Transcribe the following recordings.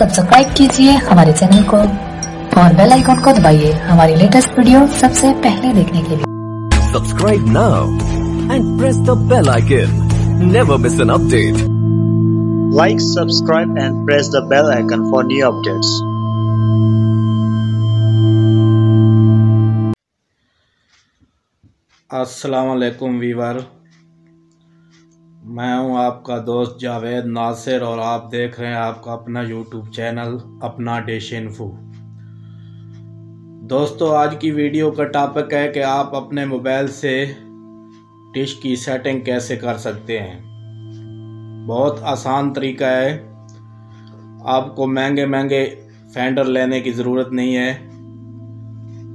Subscribe कीजिए हमारे channel को और बेल आइकॉन को दबाइए हमारी लेटेस्ट वीडियो सबसे पहले देखने के लिए। Subscribe now and press the bell icon never miss an update like subscribe and press the bell icon for new updates असलकुम वीवर मैं हूँ आपका दोस्त जावेद नासिर और आप देख रहे हैं आपका अपना YouTube channel Apna dish info. दोस्तों, आज की वीडियो का टॉपिक है कि आप अपने मोबाइल से डिश की सेटिंग कैसे कर सकते हैं। बहुत आसान तरीका है। आपको महँगे महँगे फेंडर लेने की ज़रूरत नहीं है।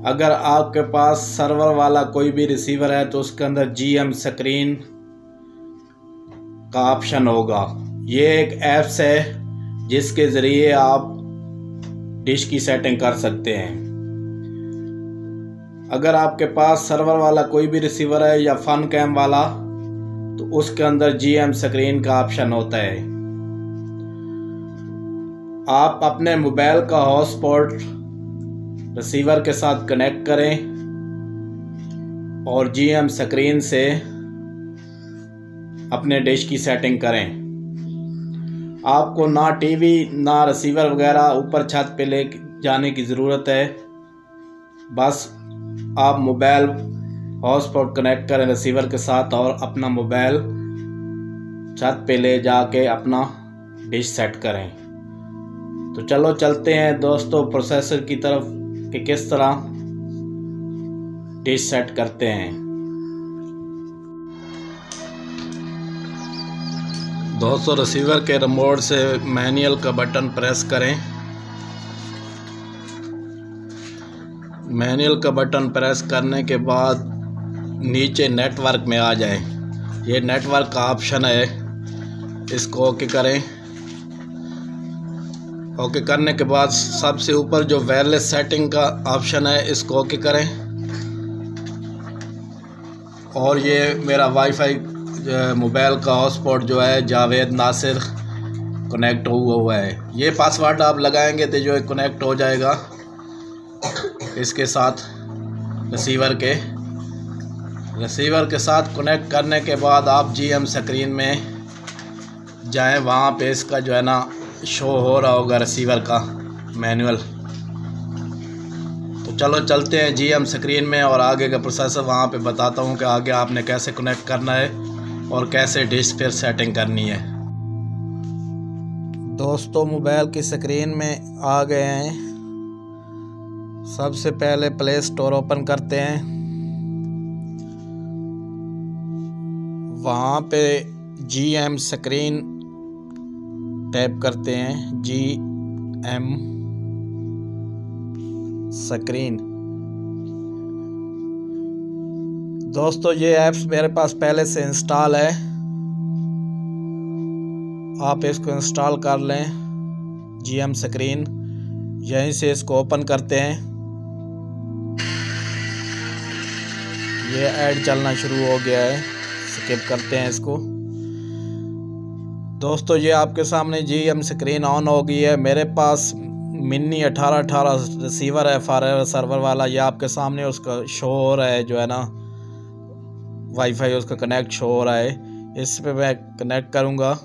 अगर आपके पास सर्वर वाला कोई भी रिसीवर है तो उसके अंदर जीएम स्क्रीन का ऑप्शन होगा। ये एक ऐप्स है, जिसके ज़रिए आप डिश की सेटिंग कर सकते हैं। अगर आपके पास सर्वर वाला कोई भी रिसीवर है या फन कैम वाला तो उसके अंदर जीएम स्क्रीन का ऑप्शन होता है। आप अपने मोबाइल का हॉटस्पॉट रिसीवर के साथ कनेक्ट करें और जीएम स्क्रीन से अपने डिश की सेटिंग करें। आपको ना टीवी ना रिसीवर वगैरह ऊपर छत पे ले जाने की ज़रूरत है। बस आप मोबाइल हॉटस्पॉट कनेक्ट करें रिसीवर के साथ और अपना मोबाइल छत पे ले जाके अपना डिश सेट करें। तो चलो चलते हैं दोस्तों प्रोसेसर की तरफ़ कि किस तरह डिश सेट करते हैं। दोस्तों रिसीवर के रिमोट से मैनुअल का बटन प्रेस करें। मैनुअल का बटन प्रेस करने के बाद नीचे नेटवर्क में आ जाए। ये नेटवर्क का ऑप्शन है। इसको ओके करें। ओके करने के बाद सबसे ऊपर जो वायरलेस सेटिंग का ऑप्शन है, इसको ओके करें। और ये मेरा वाईफाई मोबाइल का हॉटस्पॉट जो है, जावेद नासिर कनेक्ट हुआ हुआ है। ये पासवर्ड आप लगाएँगे तो जो है कनेक्ट हो जाएगा इसके साथ रिसीवर के। रिसीवर के साथ कनेक्ट करने के बाद आप जीएम स्क्रीन में जाएँ, वहाँ पे इसका जो है ना शो हो रहा होगा रिसीवर का मैनुअल तो चलो चलते हैं जीएम स्क्रीन में और आगे का प्रोसेसर वहाँ पे बताता हूँ कि आगे आपने कैसे कनेक्ट करना है। और कैसे डिश पर सेटिंग करनी है। दोस्तों मोबाइल की स्क्रीन में आ गए हैं। सबसे पहले प्ले स्टोर ओपन करते हैं। वहाँ पे जी एम स्क्रीन टैप करते हैं। जी एम स्क्रीन दोस्तों, ये ऐप्स मेरे पास पहले से इंस्टॉल है। आप इसको इंस्टॉल कर लें जी एम स्क्रीन यहीं से इसको ओपन करते हैं। ये ऐड चलना शुरू हो गया है। स्किप करते हैं इसको। दोस्तों, ये आपके सामने जी एम स्क्रीन ऑन हो गई है। मेरे पास मिनी अठारह अठारह रिसीवर है फार सर्वर वाला। ये आपके सामने उसका शो हो रहा है, जो है ना। वाईफाई उसका कनेक्ट शो हो रहा है। इस पे मैं कनेक्ट करूँगा।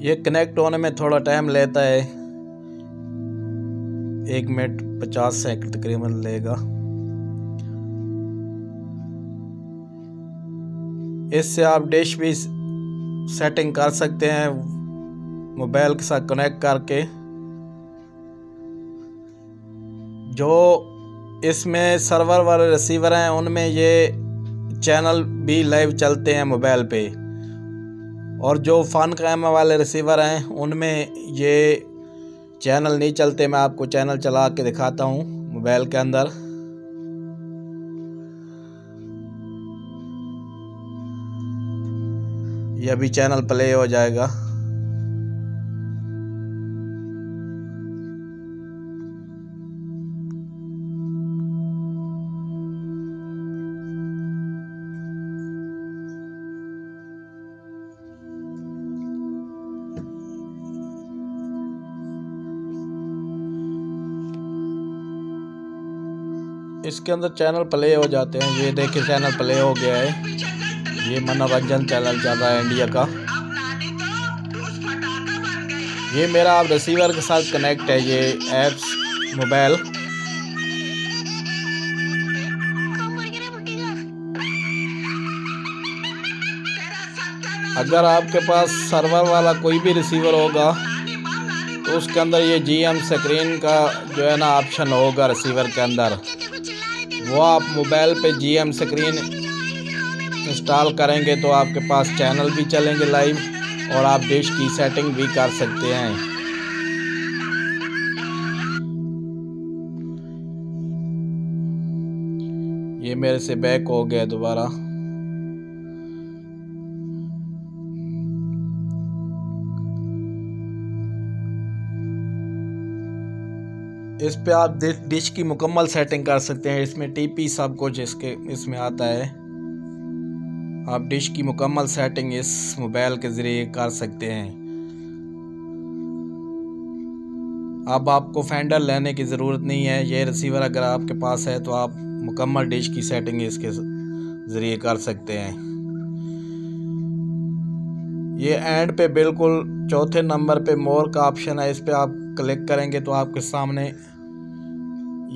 ये कनेक्ट होने में थोड़ा टाइम लेता है। एक मिनट पचास सेकंड तकरीबन लेगा। इससे आप डिश भी सेटिंग कर सकते हैं। मोबाइल के साथ कनेक्ट करके जो इसमें सर्वर वाले रिसीवर हैं, उनमें ये चैनल भी लाइव चलते हैं मोबाइल पे। और जो फ़न कैमरा वाले रिसीवर हैं, उनमें ये चैनल नहीं चलते। मैं आपको चैनल चला के दिखाता हूँ मोबाइल के अंदर। ये अभी चैनल प्ले हो जाएगा। इसके अंदर चैनल प्ले हो जाते हैं। ये देखिए चैनल प्ले हो गया है। ये मनोरंजन चैनल चल रहा है इंडिया का। ये मेरा आप रिसीवर के साथ कनेक्ट है, ये ऐप्स मोबाइल अगर आपके पास सर्वर वाला कोई भी रिसीवर होगा तो उसके अंदर ये जीएम स्क्रीन का जो है ना ऑप्शन होगा रिसीवर के अंदर। वो आप मोबाइल पे जीएम स्क्रीन इंस्टॉल करेंगे तो आपके पास चैनल भी चलेंगे लाइव और आप डिश की सेटिंग भी कर सकते हैं। ये मेरे से बैक हो गया दोबारा। इस पे आप डिश की मुकम्मल सेटिंग कर सकते हैं। इसमें टीपी सब कुछ इसके, इसमें आता है। आप डिश की मुकम्मल सेटिंग इस मोबाइल के ज़रिए कर सकते हैं। अब आपको फेंडर लेने की ज़रूरत नहीं है। ये रिसीवर अगर आपके पास है तो आप मुकम्मल डिश की सेटिंग इसके ज़रिए कर सकते हैं। ये एंड पे बिल्कुल चौथे नंबर पे मोर का ऑप्शन है। इस पर आप क्लिक करेंगे तो आपके सामने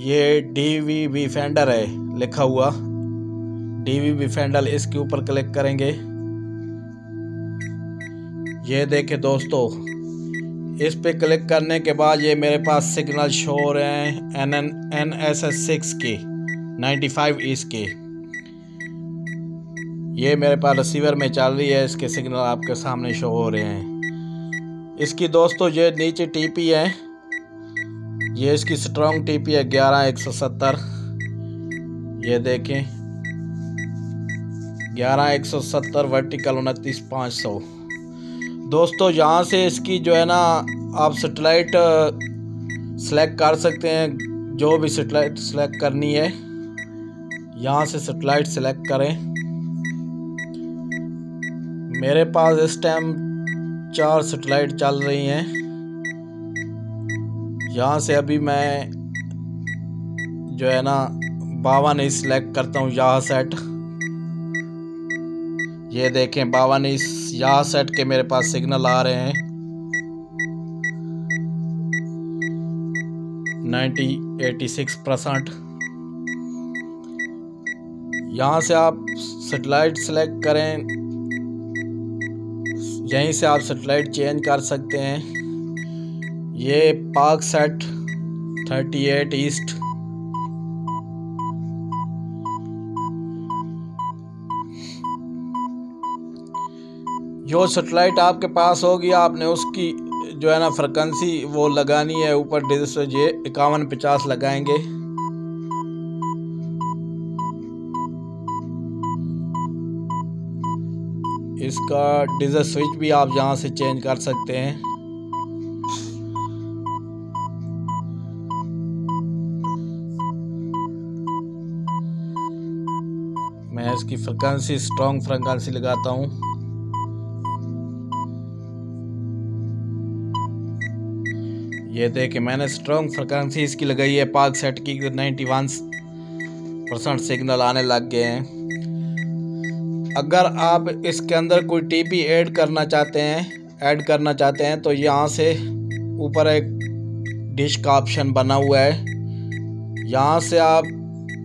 ये डी वी वी फेंडर है, लिखा हुआ। डी वी वी फेंडर इसके ऊपर क्लिक करेंगे। ये देखे दोस्तों, इस पे क्लिक करने के बाद ये मेरे पास सिग्नल शो हो रहे हैं N N N S S six के नाइन्टी फाइव ईस के। ये मेरे पास रिसीवर में चल रही है, इसके सिग्नल आपके सामने शो हो रहे हैं। इसकी दोस्तों, ये नीचे टीपी है। ये इसकी स्ट्रॉन्ग टीपी है, ग्यारह, एक सौ सत्तर। ये देखें। ग्यारह, एक सौ सत्तर वर्टिकल उनतीस, पाँच सौ। दोस्तों, यहाँ से इसकी जो है ना, आप सेटेलाइट सेलेक्ट कर सकते हैं। जो भी सेटेलाइट सेलेक्ट करनी है, यहाँ से सेटेलाइट सेलेक्ट करें। मेरे पास इस टाइम चार सेटेलाइट चल रही हैं। यहाँ से अभी मैं जो है ना, बावन ही सिलेक्ट करता हूँ यहाँ सेट ये देखें, बावन इस यहाँ सेट के मेरे पास सिग्नल आ रहे हैं। Ninety eighty six percent. यहाँ से आप सेटेलाइट सेलेक्ट करें यहीं से आप सेटेलाइट चेंज कर सकते हैं। ये पाक सेट 38 ईस्ट जो सेटेलाइट आपके पास होगी, आपने उसकी जो है ना फ्रिक्वेंसी वो लगानी है, ऊपर डिजिट ये इक्यावन पचास लगाएँगे। इसका डिजर स्विच भी आप यहाँ से चेंज कर सकते हैं। मैं इसकी फ्रिक्वेंसी स्ट्रॉन्ग फ्रिक्वेंसी लगाता हूँ। ये देखे मैंने स्ट्रॉन्ग फ्रिक्वेंसी इसकी लगाई है पार्क सेट की नाइन्टी वन परसेंट सिग्नल आने लग गए हैं। अगर आप इसके अंदर कोई टीपी ऐड करना चाहते हैं, ऐड करना चाहते हैं तो यहाँ से ऊपर एक डिश का ऑप्शन बना हुआ है। यहाँ से आप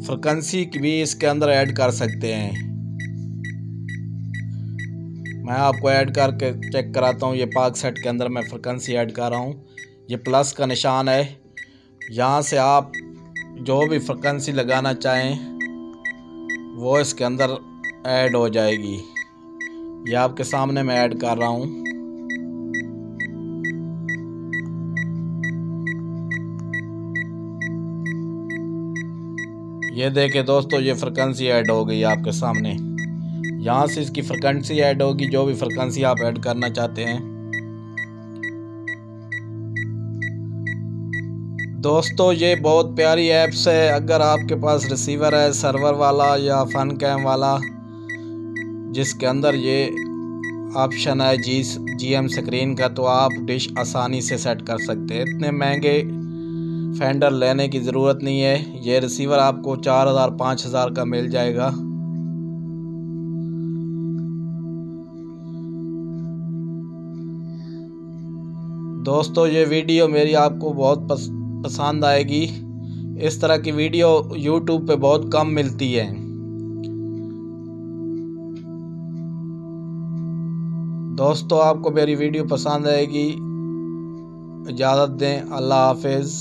फ्रिक्वेंसी भी इसके अंदर ऐड कर सकते हैं। मैं आपको ऐड करके चेक कराता हूँ, ये पाक सेट के अंदर मैं फ्रिक्वेंसी ऐड कर रहा हूँ। ये प्लस का निशान है। यहाँ से आप जो भी फ्रिक्वेंसी लगाना चाहें, वो इसके अंदर ऐड हो जाएगी। ये आपके सामने मैं ऐड कर रहा हूँ। ये देखे दोस्तों, ये फ्रिक्वेंसी ऐड हो गई आपके सामने। यहाँ से इसकी फ्रिक्वेंसी ऐड होगी, जो भी फ्रिक्वेंसी आप ऐड करना चाहते हैं। दोस्तों, ये बहुत प्यारी ऐप्स है। अगर आपके पास रिसीवर है सर्वर वाला या फन कैम वाला जिसके अंदर ये ऑप्शन है जी जी एम स्क्रीन का तो आप डिश आसानी से सेट कर सकते हैं। इतने महँगे फेंडर लेने की ज़रूरत नहीं है। ये रिसीवर आपको चार हज़ार पाँच हज़ार का मिल जाएगा। दोस्तों ये वीडियो मेरी आपको बहुत पस, पसंद आएगी। इस तरह की वीडियो यूट्यूब पे बहुत कम मिलती है। दोस्तों आपको मेरी वीडियो पसंद आएगी। इजाज़त दें। अल्लाह हाफिज़।